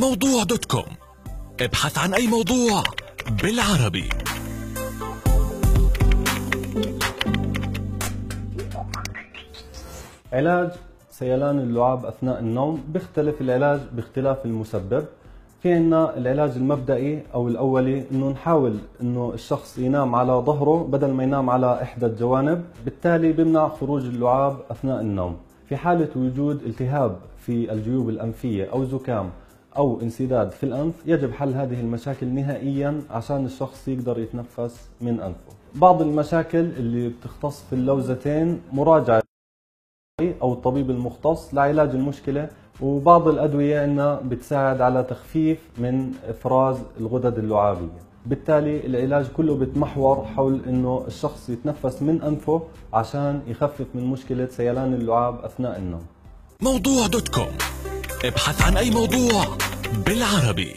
موضوع dot com. ابحث عن أي موضوع بالعربي. علاج سيلان اللعاب أثناء النوم بيختلف العلاج باختلاف المسبب. في عنا العلاج المبدئي أو الأولي إنه نحاول إنه الشخص ينام على ظهره بدل ما ينام على إحدى الجوانب بالتالي بمنع خروج اللعاب أثناء النوم. في حالة وجود التهاب في الجيوب الأنفية أو زكام أو انسداد في الأنف يجب حل هذه المشاكل نهائيا عشان الشخص يقدر يتنفس من أنفه. بعض المشاكل اللي بتختص في اللوزتين مراجعة أو الطبيب المختص لعلاج المشكلة وبعض الأدوية إنها بتساعد على تخفيف من إفراز الغدد اللعابية. بالتالي العلاج كله بتمحور حول إنه الشخص يتنفس من أنفه عشان يخفف من مشكلة سيلان اللعاب أثناء النوم. موضوع دوت كوم. ابحث عن أي موضوع. بالعربي.